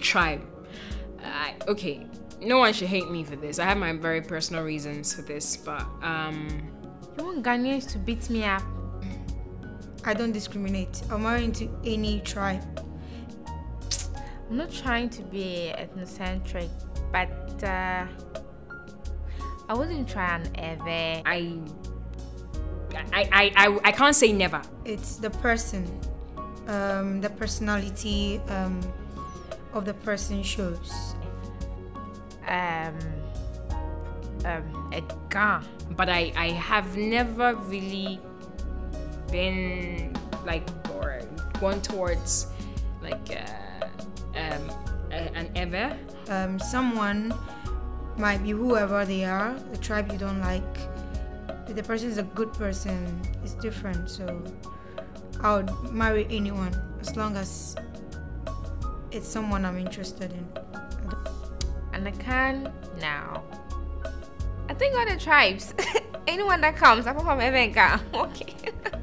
tribe. I, okay, no one should hate me for this. I have my very personal reasons for this, but um. You want Ghanaians to beat me up? I don't discriminate. I'm married into any tribe. I'm not trying to be ethnocentric, but uh, I wouldn't try an Ewe. I, I, I, I, I can't say never. It's the person, um, the personality um, of the person shows. Um, um, a gun. But I, I have never really been like or gone towards like uh, um, a- an Ewe. Um, someone might be whoever they are, the tribe you don't like. If the person is a good person, it's different. So I would marry anyone as long as it's someone I'm interested in. And I can now. I think all the tribes. Anyone that comes, apart from Evenka. Okay.